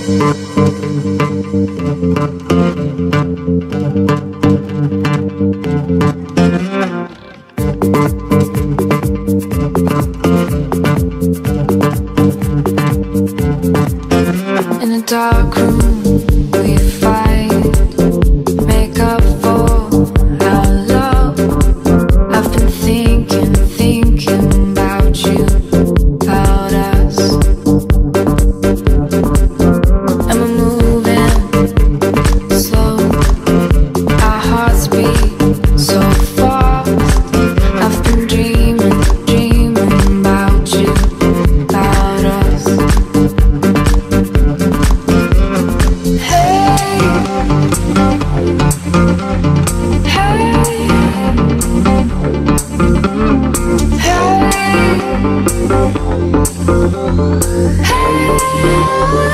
In a dark room, oh, we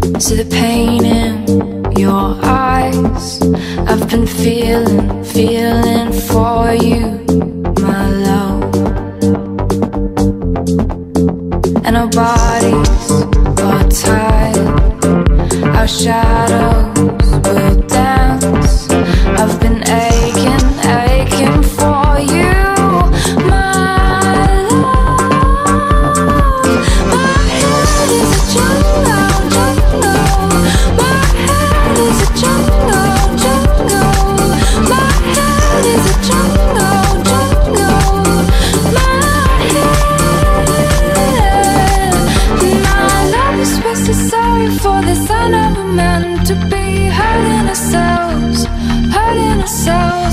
to the pain in your eyes. I've been feeling, feeling for you, my love. And our bodies are tied, our shadows never meant to be hurting ourselves, hurting ourselves.